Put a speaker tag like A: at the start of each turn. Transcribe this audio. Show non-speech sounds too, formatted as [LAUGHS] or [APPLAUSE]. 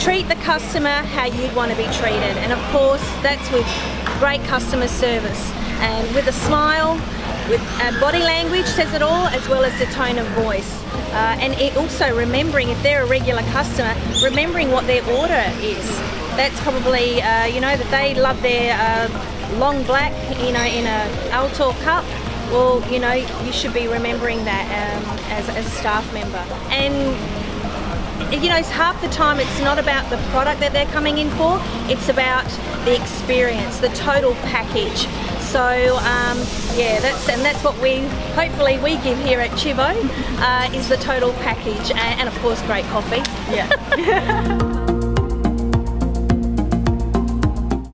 A: treat the customer how you'd want to be treated. And of course, that's with great customer service and with a smile, with uh, body language says it all, as well as the tone of voice. Uh, and it also remembering, if they're a regular customer, remembering what their order is. That's probably, uh, you know, that they love their uh, long black, you know, in a Altor cup. Well, you know, you should be remembering that um, as, as a staff member. And you know, half the time it's not about the product that they're coming in for, it's about the experience, the total package. So um, yeah, that's and that's what we hopefully we give here at Cibo uh, is the total package and, and of course great coffee.
B: Yeah. [LAUGHS]